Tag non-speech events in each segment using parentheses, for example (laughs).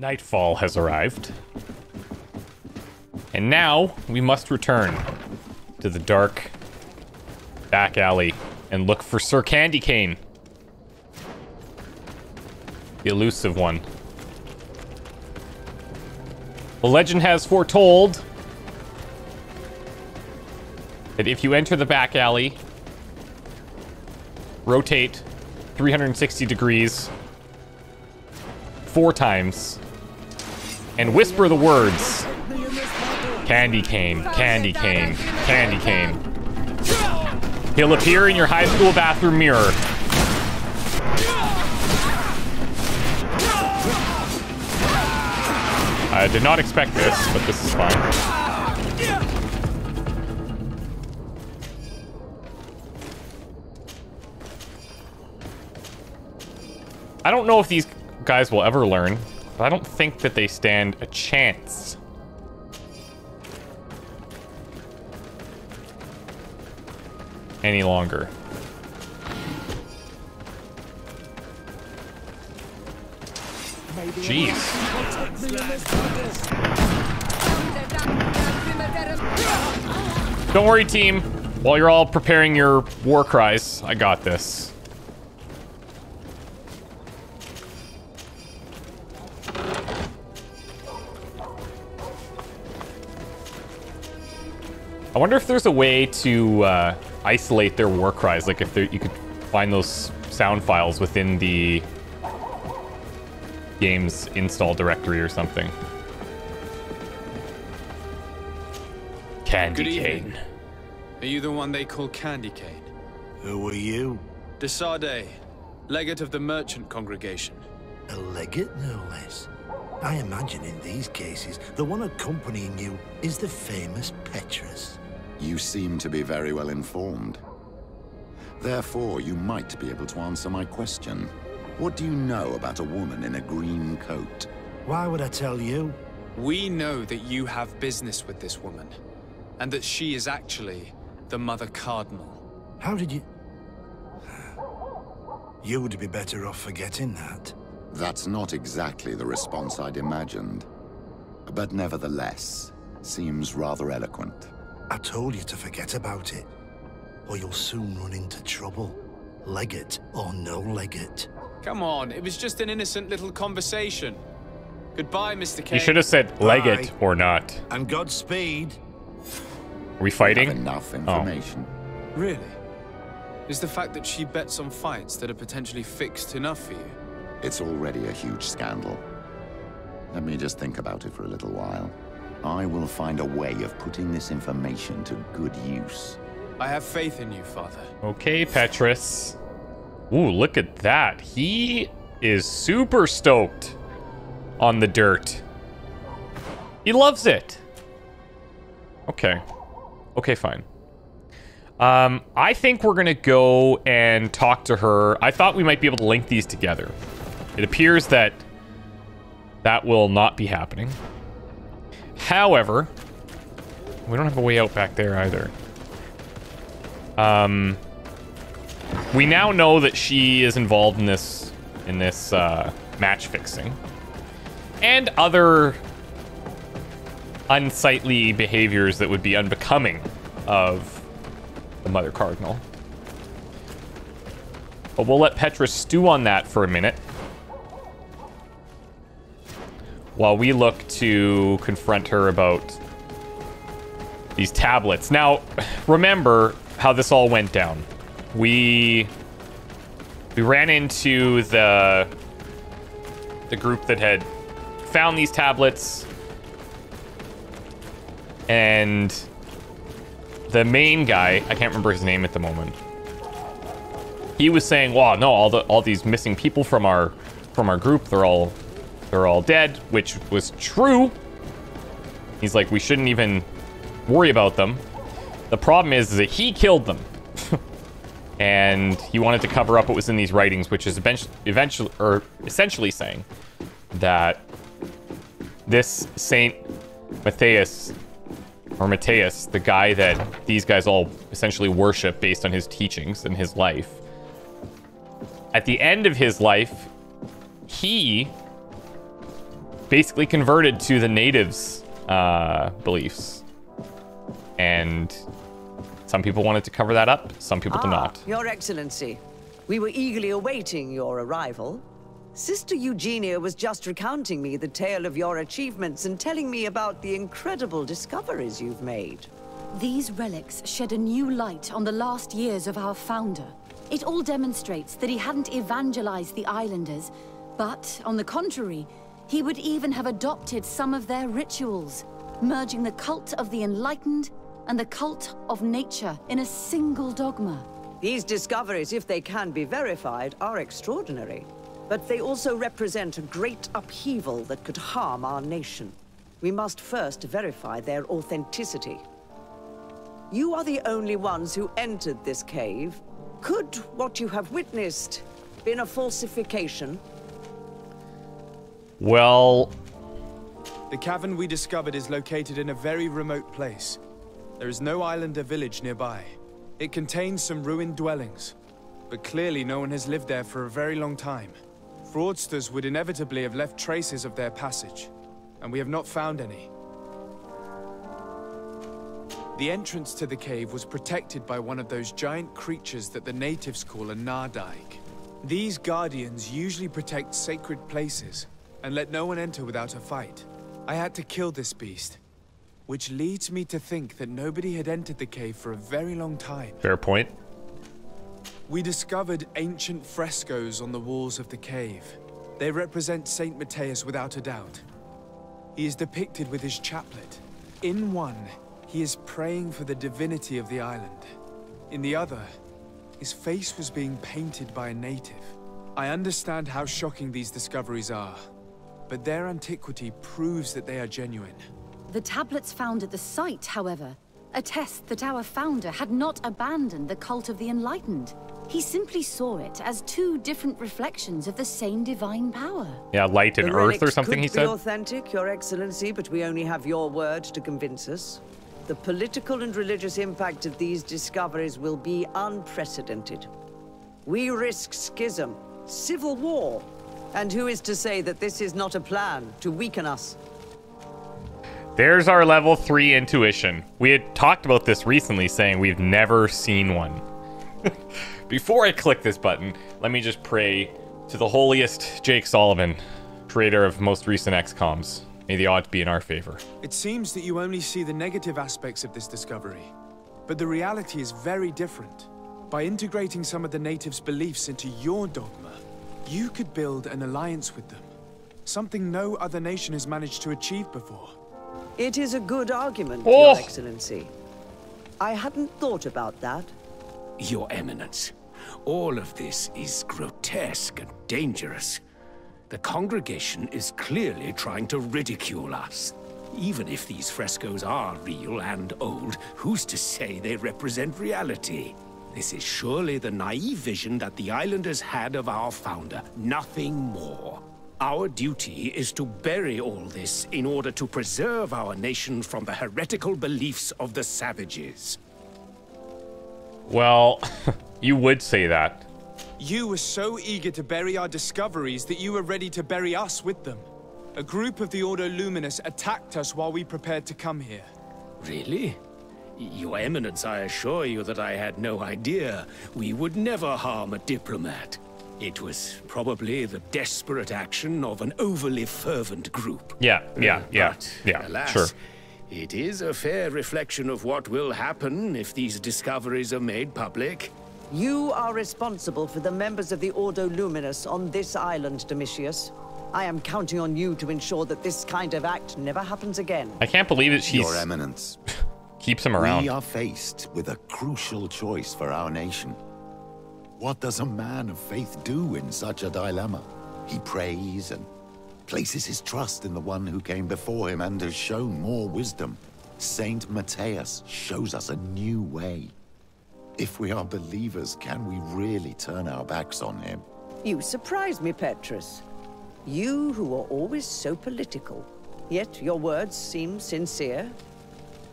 Nightfall has arrived. And now we must return to the dark back alley and look for Sir Candy Cane. The elusive one. The legend has foretold that if you enter the back alley, rotate 360 degrees four times, and whisper the words Candy cane, candy cane, candy cane. He'll appear in your high school bathroom mirror. I did not expect this, but this is fine. I don't know if these guys will ever learn, but I don't think that they stand a chance. Any longer. Jeez. Don't worry, team. While you're all preparing your war cries, I got this. I wonder if there's a way to uh, isolate their war cries. Like if there, you could find those sound files within the game's install directory or something. Candy Good cane. evening. Are you the one they call Candy Cane? Who are you? De Sardet, legate of the merchant congregation. A legate, no less. I imagine in these cases, the one accompanying you is the famous Petrus. You seem to be very well informed. Therefore, you might be able to answer my question. What do you know about a woman in a green coat? Why would I tell you? We know that you have business with this woman, and that she is actually the Mother Cardinal. How did you... (sighs) You would be better off forgetting that. That's not exactly the response I'd imagined. But nevertheless, seems rather eloquent. I told you to forget about it, or you'll soon run into trouble. Legate or no legate. Come on, it was just an innocent little conversation. Goodbye, Mr. Kane. You should have said legate Bye. or not. And Godspeed. Are we Have fighting? enough oh. information. Really? Is the fact that she bets on fights that are potentially fixed enough for you? It's already a huge scandal. Let me just think about it for a little while. I will find a way of putting this information to good use. I have faith in you, Father. Okay, Petrus. Ooh, look at that. He is super stoked on the dirt. He loves it. Okay. Okay, fine. Um, I think we're gonna go and talk to her. I thought we might be able to link these together. It appears that that will not be happening. However, we don't have a way out back there either. Um, we now know that she is involved in this in this uh, match fixing and other unsightly behaviors that would be unbecoming of the mother cardinal. But we'll let Petra stew on that for a minute. While we look to confront her about these tablets. Now, remember how this all went down. We we ran into the the group that had found these tablets and the main guy, I can't remember his name at the moment. He was saying, "Wow, no, all the all these missing people from our from our group, they're all they're all dead," which was true. He's like, "We shouldn't even worry about them." The problem is, is that he killed them. (laughs) and he wanted to cover up what was in these writings, which is eventually, eventually or essentially saying that this Saint Matthias or Matthias, the guy that these guys all essentially worship based on his teachings and his life, at the end of his life, he basically converted to the natives' uh, beliefs. And some people wanted to cover that up, some people do Ah, not. Your Excellency, we were eagerly awaiting your arrival. Sister Eugenia was just recounting me the tale of your achievements and telling me about the incredible discoveries you've made. These relics shed a new light on the last years of our founder. It all demonstrates that he hadn't evangelized the islanders, but, on the contrary, he would even have adopted some of their rituals, merging the cult of the enlightened and the cult of nature in a single dogma. These discoveries, if they can be verified, are extraordinary. But they also represent a great upheaval that could harm our nation. We must first verify their authenticity. You are the only ones who entered this cave. Could what you have witnessed been a falsification? Well, The cavern we discovered is located in a very remote place. There is no island or village nearby. It contains some ruined dwellings, but clearly no one has lived there for a very long time. Fraudsters would inevitably have left traces of their passage, and we have not found any. The entrance to the cave was protected by one of those giant creatures that the natives call a Nadaig. These guardians usually protect sacred places and let no one enter without a fight. I had to kill this beast, which leads me to think that nobody had entered the cave for a very long time. fair point. We discovered ancient frescoes on the walls of the cave. They represent Saint Matthias without a doubt. He is depicted with his chaplet. In one, he is praying for the divinity of the island. In the other, his face was being painted by a native. I understand how shocking these discoveries are, but their antiquity proves that they are genuine. The tablets found at the site, however, attest that our founder had not abandoned the cult of the enlightened. He simply saw it as two different reflections of the same divine power. Yeah, light and The earth or relics something, could he be said. authentic, Your Excellency, but we only have your word to convince us. The political and religious impact of these discoveries will be unprecedented. We risk schism, civil war, and who is to say that this is not a plan to weaken us? There's our level 3 intuition. We had talked about this recently, saying we've never seen one. (laughs) Before I click this button, let me just pray to the holiest Jake Solomon, creator of most recent XComs. May the odds be in our favor. It seems that you only see the negative aspects of this discovery, but the reality is very different. By integrating some of the natives' beliefs into your dogma, you could build an alliance with them. Something no other nation has managed to achieve before. It is a good argument, Oh! Your Excellency. I hadn't thought about that. Your Eminence, all of this is grotesque and dangerous. The congregation is clearly trying to ridicule us. Even if these frescoes are real and old, who's to say they represent reality? This is surely the naive vision that the islanders had of our founder, nothing more. Our duty is to bury all this in order to preserve our nation from the heretical beliefs of the savages. Well, (laughs) you would say that. You were so eager to bury our discoveries that you were ready to bury us with them. A group of the Ordo Luminis attacked us while we prepared to come here. Really? Your Eminence, I assure you that I had no idea. We would never harm a diplomat. It was probably the desperate action of an overly fervent group. Yeah, yeah, yeah, But, yeah, alas, sure. It is a fair reflection of what will happen if these discoveries are made public. You are responsible for the members of the Ordo Luminis on this island, Domitius. I am counting on you to ensure that this kind of act never happens again. I can't believe that she's Your Eminence, (laughs) keeps him around. we are faced with a crucial choice for our nation. What does a man of faith do in such a dilemma? He prays and places his trust in the one who came before him and has shown more wisdom. Saint Matthias shows us a new way. If we are believers, can we really turn our backs on him? You surprise me, Petrus. You who are always so political. Yet your words seem sincere.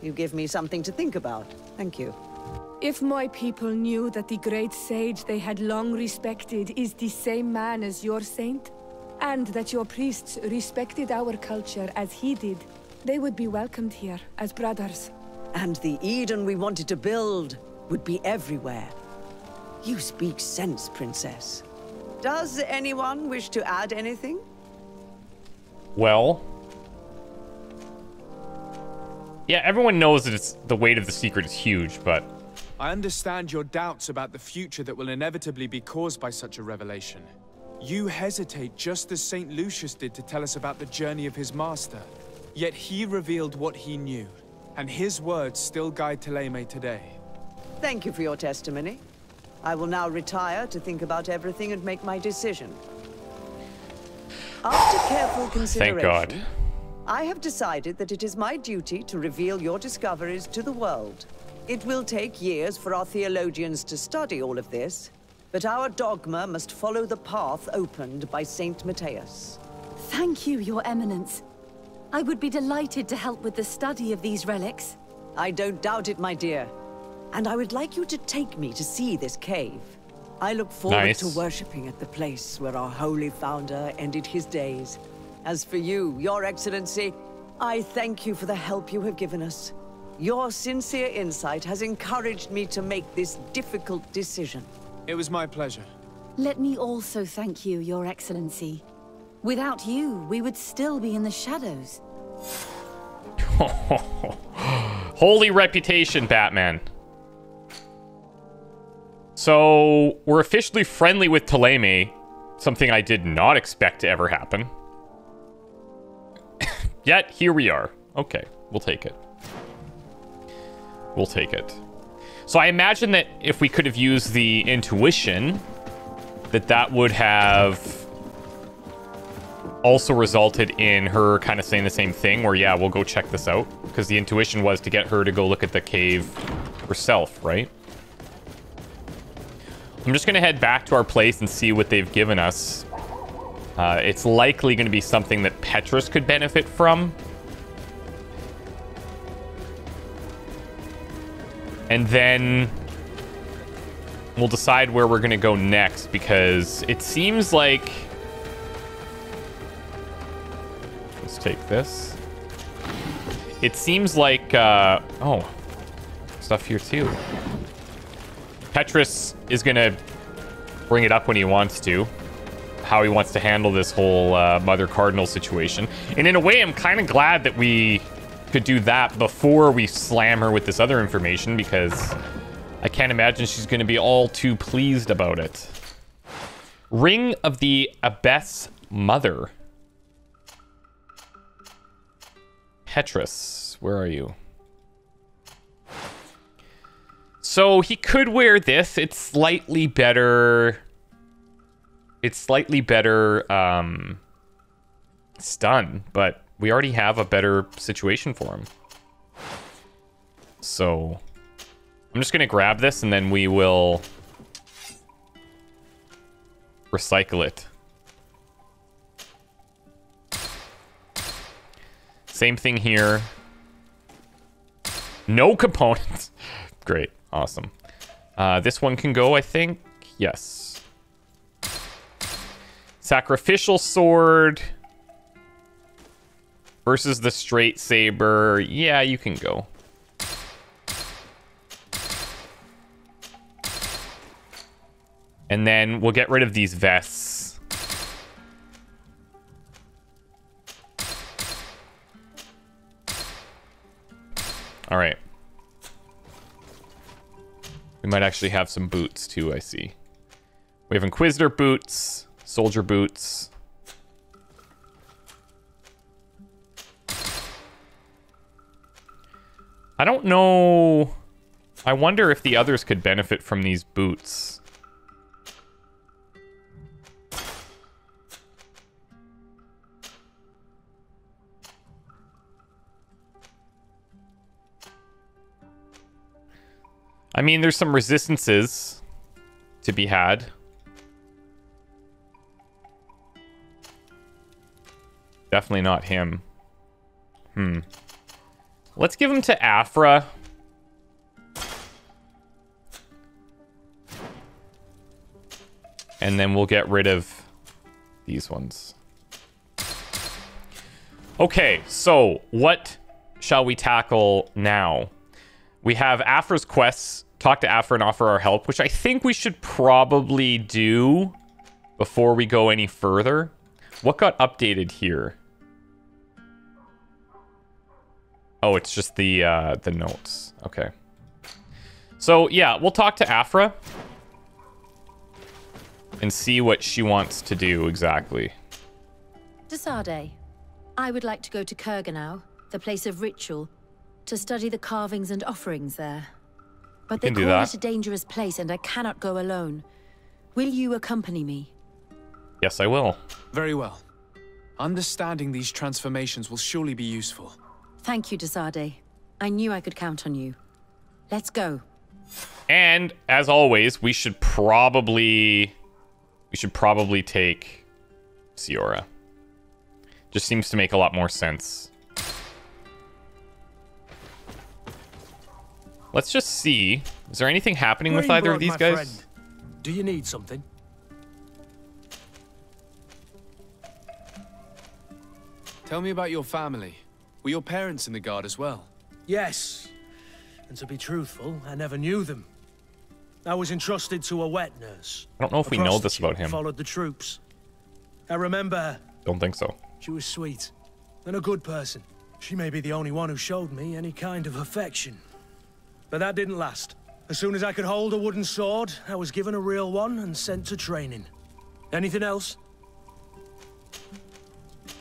You give me something to think about. Thank you. If my people knew that the great sage they had long respected is the same man as your saint, and that your priests respected our culture as he did, they would be welcomed here as brothers. And the Eden we wanted to build would be everywhere. You speak sense, Princess. Does anyone wish to add anything? Well. Yeah, everyone knows that it's the weight of the secret is huge, but I understand your doubts about the future that will inevitably be caused by such a revelation. You hesitate just as St. Lucius did to tell us about the journey of his master. Yet he revealed what he knew, and his words still guide Thélème today. Thank you for your testimony. I will now retire to think about everything and make my decision. After careful consideration, Thank God. I have decided that it is my duty to reveal your discoveries to the world. It will take years for our theologians to study all of this, but our dogma must follow the path opened by Saint Matthias. Thank you, Your Eminence. I would be delighted to help with the study of these relics. I don't doubt it, my dear. And I would like you to take me to see this cave. I look forward Nice. to worshipping at the place where our holy founder ended his days. As for you, Your Excellency, I thank you for the help you have given us. Your sincere insight has encouraged me to make this difficult decision. It was my pleasure. Let me also thank you, Your Excellency. Without you, we would still be in the shadows. (laughs) holy reputation, Batman. So we're officially friendly with Thélème, something I did not expect to ever happen. Yet here we are. Okay, we'll take it. We'll take it. So I imagine that if we could have used the intuition, that that would have also resulted in her kind of saying the same thing where yeah we'll go check this out because the intuition was to get her to go look at the cave herself right i'm just gonna head back to our place and see what they've given us uh, it's likely going to be something that petrus could benefit from and then we'll decide where we're going to go next because it seems like Let's take this. It seems like, uh, oh, stuff here too. Petrus is gonna bring it up when he wants to, how he wants to handle this whole uh, Mother Cardinal situation. And in a way, I'm kind of glad that we could do that before we slam her with this other information because I can't imagine she's gonna be all too pleased about it. Ring of the Abbess Mother. Petrus, where are you? So he could wear this. It's slightly better. It's slightly better um, stun, but we already have a better situation for him. So I'm just gonna grab this and then we will recycle it. Same thing here. No components. (laughs) Great. Awesome. Uh, this one can go, I think. Yes. Sacrificial sword versus the straight saber. Yeah, you can go. And then we'll get rid of these vests. All right. We might actually have some boots too, I see. We have Inquisitor boots, soldier boots. I don't know. I wonder if the others could benefit from these boots. I mean, there's some resistances to be had. Definitely not him. Hmm. Let's give him to Aphra. And then we'll get rid of these ones. Okay, so what shall we tackle now? We have Aphra's quests. Talk to Aphra and offer our help, which I think we should probably do before we go any further. What got updated here? Oh, it's just the uh, the notes. Okay. So yeah, we'll talk to Aphra and see what she wants to do exactly. De Sardet, I would like to go to Kurganau, the place of ritual, to study the carvings and offerings there. But they can do call that. it a dangerous place and I cannot go alone. Will you accompany me? Yes, I will. Very well. Understanding these transformations will surely be useful. Thank you, De Sardet. I knew I could count on you. Let's go. And as always, we should probably we should probably take Siora. Just seems to make a lot more sense. Let's just see. Is there anything happening with either of these guys? friend. Do you need something? Tell me about your family. Were your parents in the guard as well? Yes. And to be truthful, I never knew them. I was entrusted to a wet nurse. I don't know if A we know this about who him. Followed the troops. I remember her. Don't think so. She was sweet and a good person. She may be the only one who showed me any kind of affection. But that didn't last. As soon as I could hold a wooden sword, I was given a real one and sent to training. Anything else?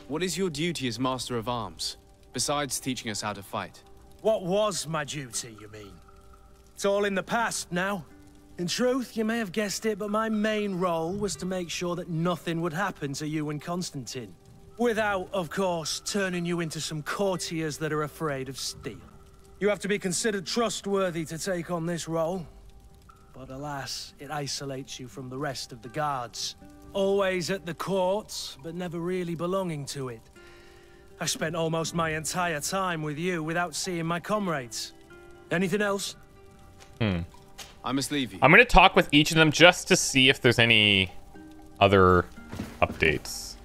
What is your duty as Master of Arms, besides teaching us how to fight? What was my duty, you mean? It's all in the past now. In truth, you may have guessed it, but my main role was to make sure that nothing would happen to you and Constantin. Without, of course, turning you into some courtiers that are afraid of steel. You have to be considered trustworthy to take on this role. But alas, it isolates you from the rest of the guards. Always at the court, but never really belonging to it. I spent almost my entire time with you without seeing my comrades. Anything else? Hmm. I must leave you. I'm going to talk with each of them just to see if there's any other updates.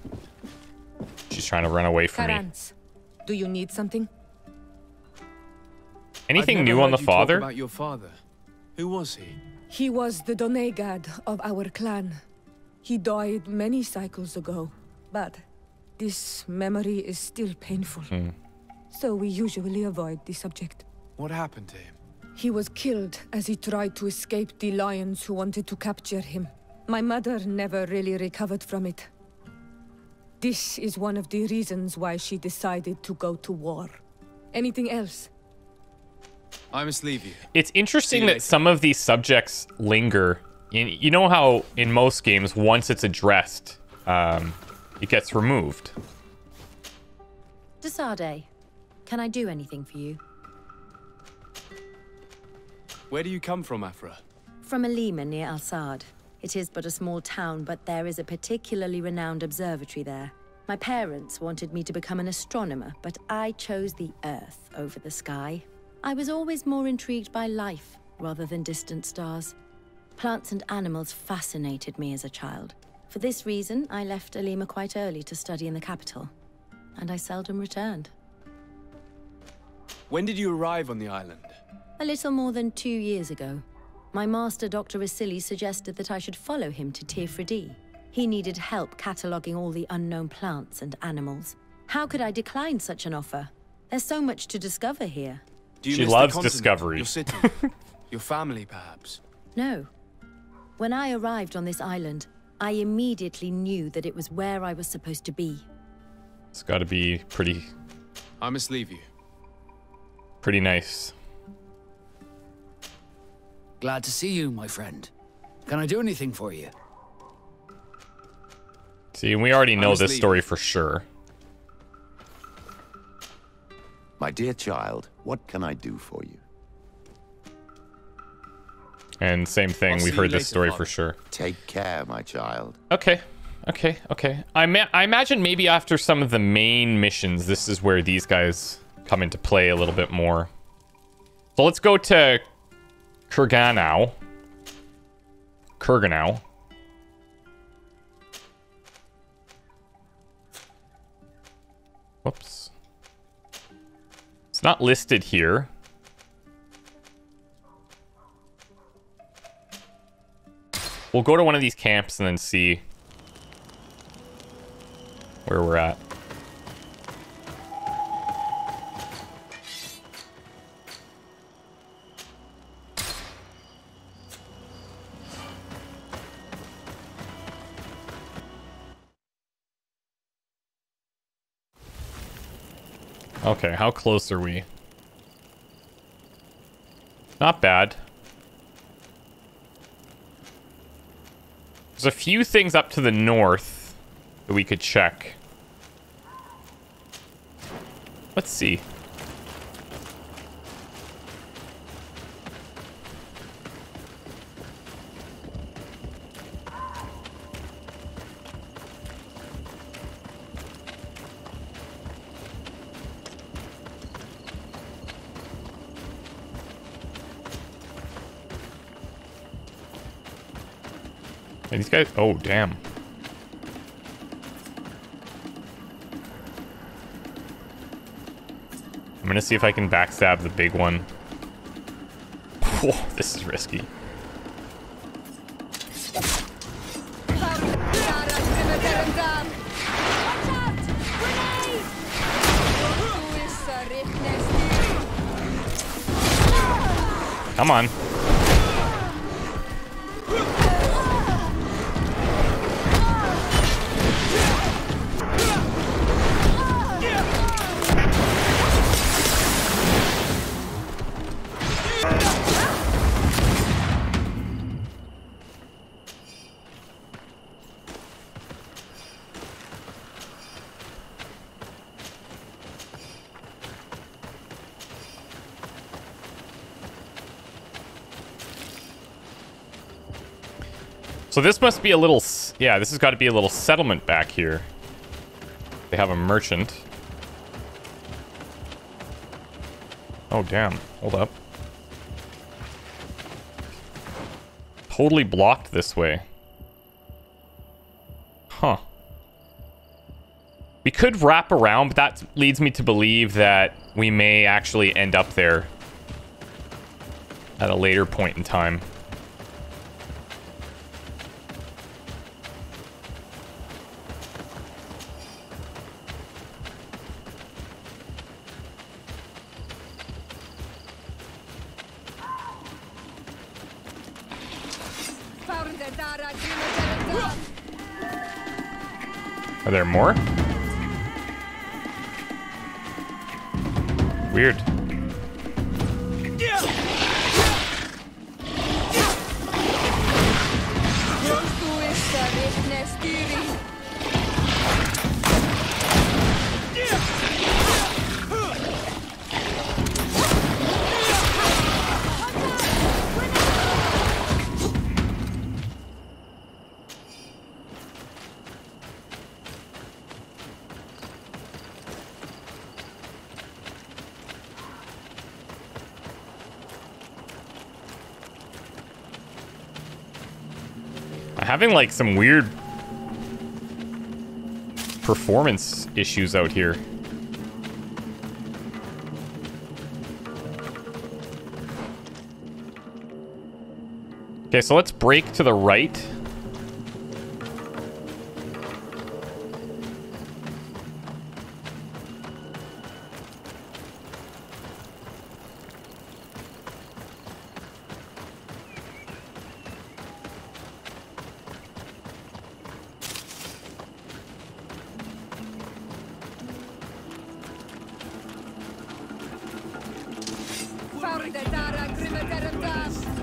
She's trying to run away from me. Karans, do you need something? Anything new on the you talk father? About your father. Who was he? He was the Donegad of our clan. He died many cycles ago, but this memory is still painful. So we usually avoid the subject. What happened to him? He was killed as he tried to escape the lions who wanted to capture him. My mother never really recovered from it. This is one of the reasons why she decided to go to war. Anything else? I must leave you. It's interesting you that later. some of these subjects linger. In, you know how in most games, once it's addressed, um, it gets removed. De Sardet, can I do anything for you? Where do you come from, Aphra? From Alima near Al-Sad. It is but a small town, but there is a particularly renowned observatory there. My parents wanted me to become an astronomer, but I chose the Earth over the sky. I was always more intrigued by life rather than distant stars. Plants and animals fascinated me as a child. For this reason, I left Alima quite early to study in the capital, and I seldom returned. When did you arrive on the island? A little more than two years ago, my master, Dr. Vasili, suggested that I should follow him to Teer Fradee. He needed help cataloguing all the unknown plants and animals. How could I decline such an offer? There's so much to discover here. Do you She loves discovery. Your city, (laughs) your family, perhaps. No. When I arrived on this island, I immediately knew that it was where I was supposed to be. It's got to be pretty, I must leave you. pretty nice. Glad to see you, my friend. Can I do anything for you? See, we already know this leave. story for sure. My dear child, what can I do for you? And same thing, I'll we've heard this story Father. for sure. Take care, my child. Okay, okay, okay. I, ma- I imagine maybe after some of the main missions, this is where these guys come into play a little bit more. So let's go to Kurganow. Kurganow. Whoops. It's not listed here. We'll go to one of these camps and then see where we're at. Okay, how close are we? Not bad. There's a few things up to the north that we could check. Let's see. These guys... Oh, damn. I'm gonna see if I can backstab the big one. Whoa, (laughs) this is risky. Come on. So this must be a little... Yeah, this has got to be a little settlement back here. They have a merchant. Oh, damn. Hold up. Totally blocked this way. Huh. We could wrap around, but that leads me to believe that we may actually end up there at a later point in time. More? Weird. Having like some weird performance issues out here. Okay, so let's break to the right. Dara, Grimater and Dam!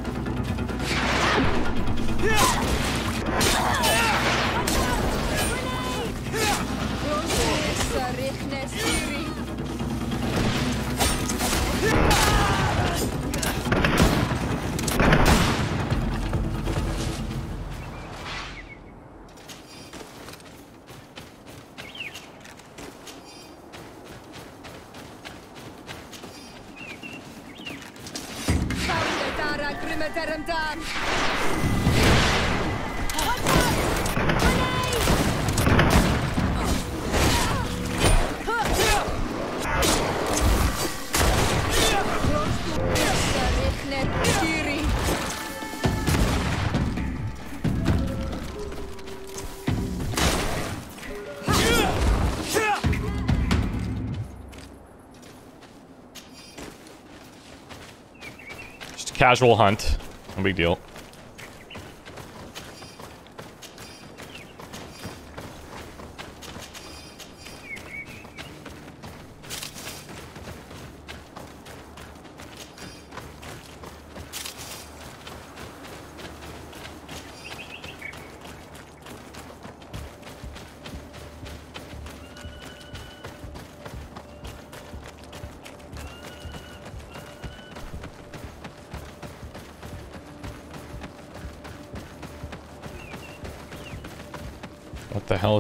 Casual hunt. No big deal.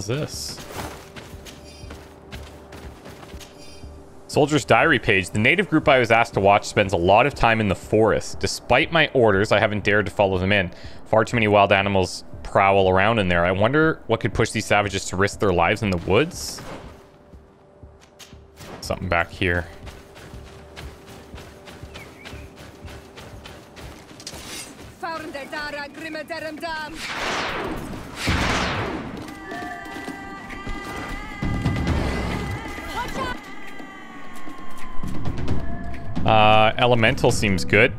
This? Soldier's diary page. The native group I was asked to watch spends a lot of time in the forest. Despite my orders, I haven't dared to follow them in. Far too many wild animals prowl around in there. I wonder what could push these savages to risk their lives in the woods? Something back here. Uh, elemental seems good.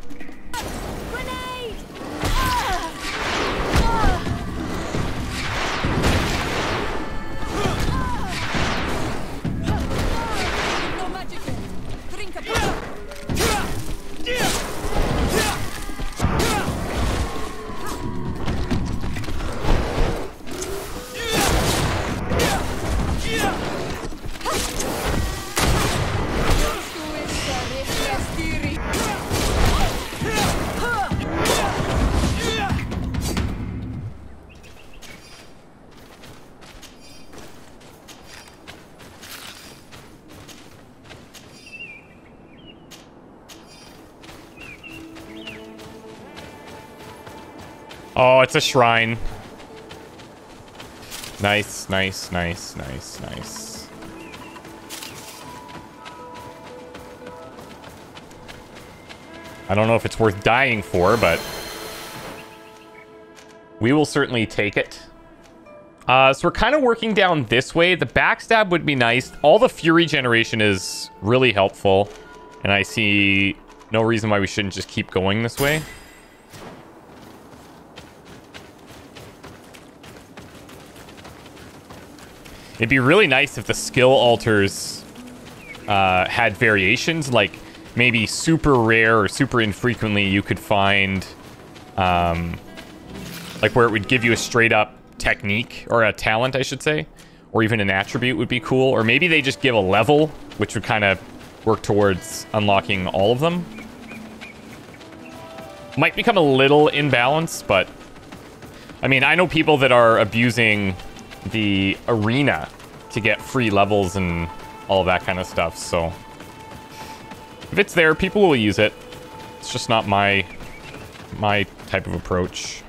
Oh, it's a shrine. Nice, nice, nice, nice, nice. I don't know if it's worth dying for, but we will certainly take it. Uh, so we're kind of working down this way. The backstab would be nice. All the fury generation is really helpful. And I see no reason why we shouldn't just keep going this way. It'd be really nice if the skill alters uh, had variations, like maybe super rare or super infrequently you could find, um, like where it would give you a straight up technique or a talent, I should say, or even an attribute would be cool. Or maybe they just give a level, which would kind of work towards unlocking all of them. Might become a little imbalanced, but I mean, I know people that are abusing the arena to get free levels and all that kind of stuff. So if it's there, people will use it. It's just not my my type of approach.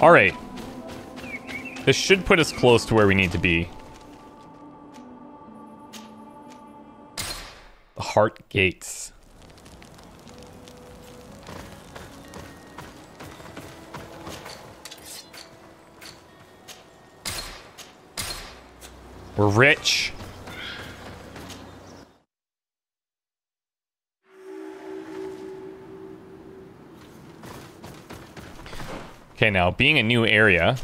All right. This should put us close to where we need to be. The Heart Gates. We're rich. Okay, now, being a new area,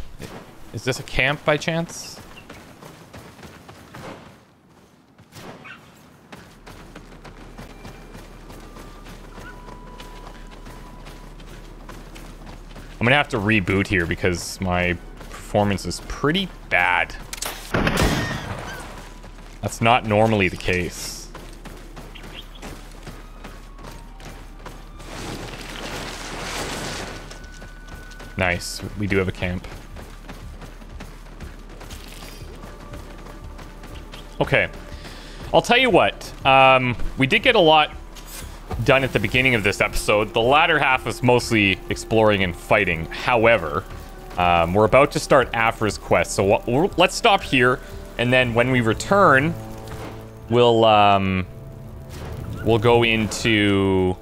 is this a camp by chance? I'm gonna have to reboot here because my performance is pretty bad. That's not normally the case. Nice. We do have a camp. Okay. I'll tell you what. Um, we did get a lot done at the beginning of this episode. The latter half was mostly exploring and fighting. However, um, we're about to start Aphra's quest. So let's stop here. And then when we return, we'll um, we'll go into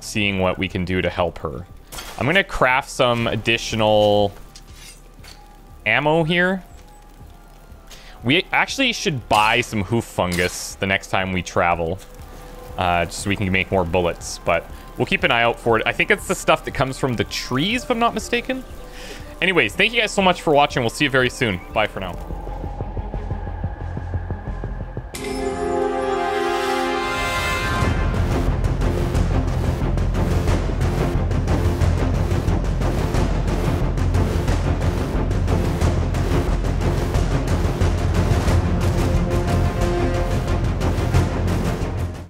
seeing what we can do to help her. I'm gonna craft some additional ammo here. We actually should buy some hoof fungus the next time we travel. Uh, just so we can make more bullets. But we'll keep an eye out for it. I think it's the stuff that comes from the trees, if I'm not mistaken. Anyways, thank you guys so much for watching. We'll see you very soon. Bye for now. Thank you.